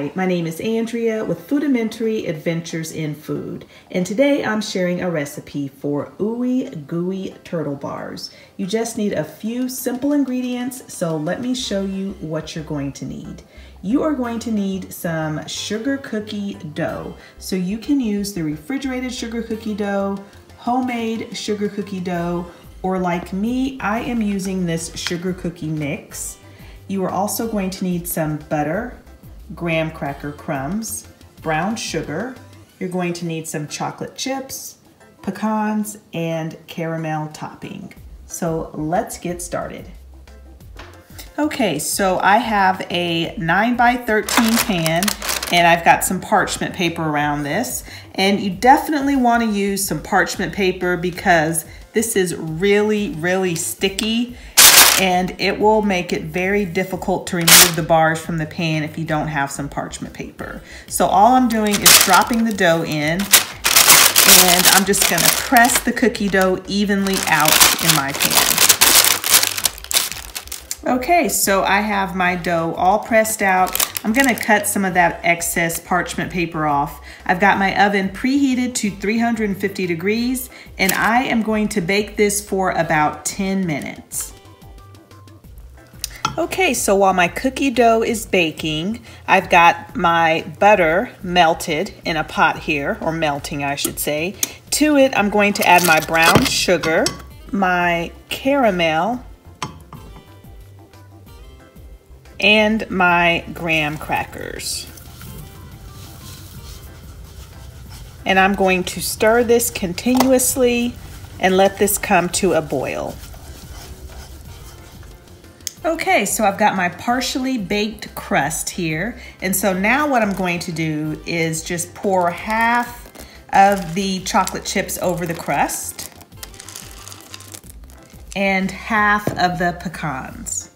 Hi, my name is Andrea with Foodamentary Adventures in Food, and today I'm sharing a recipe for ooey gooey turtle bars. You just need a few simple ingredients, so let me show you what you're going to need. You are going to need some sugar cookie dough, so you can use the refrigerated sugar cookie dough, homemade sugar cookie dough, or like me, I am using this sugar cookie mix. You are also going to need some butter, graham cracker crumbs, brown sugar. You're going to need some chocolate chips, pecans, and caramel topping. So let's get started. Okay, so I have a 9 by 13 pan and I've got some parchment paper around this. And you definitely want to use some parchment paper because this is really, really sticky and it will make it very difficult to remove the bars from the pan if you don't have some parchment paper. So all I'm doing is dropping the dough in and I'm just gonna press the cookie dough evenly out in my pan. Okay, so I have my dough all pressed out. I'm gonna cut some of that excess parchment paper off. I've got my oven preheated to 350 degrees and I am going to bake this for about 10 minutes. Okay, so while my cookie dough is baking, I've got my butter melted in a pot here, or melting I should say. To it, I'm going to add my brown sugar, my caramel, and my graham crackers. And I'm going to stir this continuously and let this come to a boil. Okay, so I've got my partially baked crust here. And so now what I'm going to do is just pour half of the chocolate chips over the crust and half of the pecans.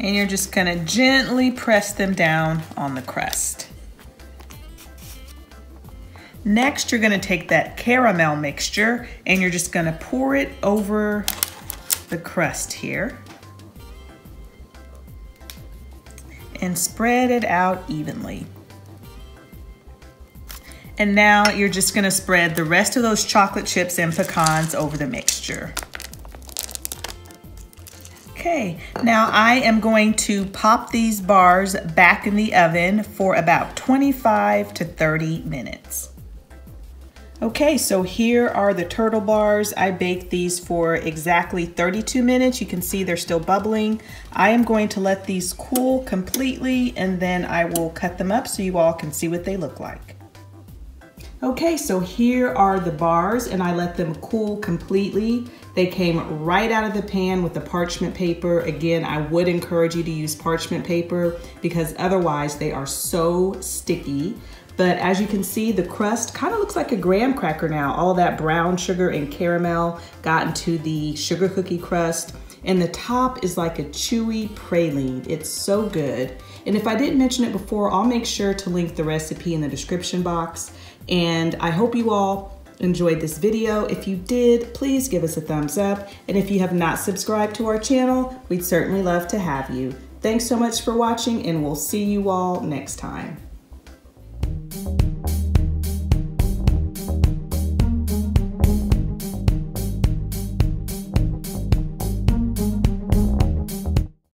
And you're just gonna gently press them down on the crust. Next, you're gonna take that caramel mixture and you're just gonna pour it over the crust here. And spread it out evenly. And now you're just gonna spread the rest of those chocolate chips and pecans over the mixture. Okay, now I am going to pop these bars back in the oven for about 25 to 30 minutes. Okay, so here are the turtle bars. I baked these for exactly 32 minutes. You can see they're still bubbling. I am going to let these cool completely and then I will cut them up so you all can see what they look like. Okay, so here are the bars and I let them cool completely. They came right out of the pan with the parchment paper. Again, I would encourage you to use parchment paper because otherwise they are so sticky. But as you can see, the crust kind of looks like a graham cracker now. All that brown sugar and caramel got into the sugar cookie crust. And the top is like a chewy praline. It's so good. And if I didn't mention it before, I'll make sure to link the recipe in the description box. And I hope you all enjoyed this video. If you did, please give us a thumbs up. And if you have not subscribed to our channel, we'd certainly love to have you. Thanks so much for watching and we'll see you all next time.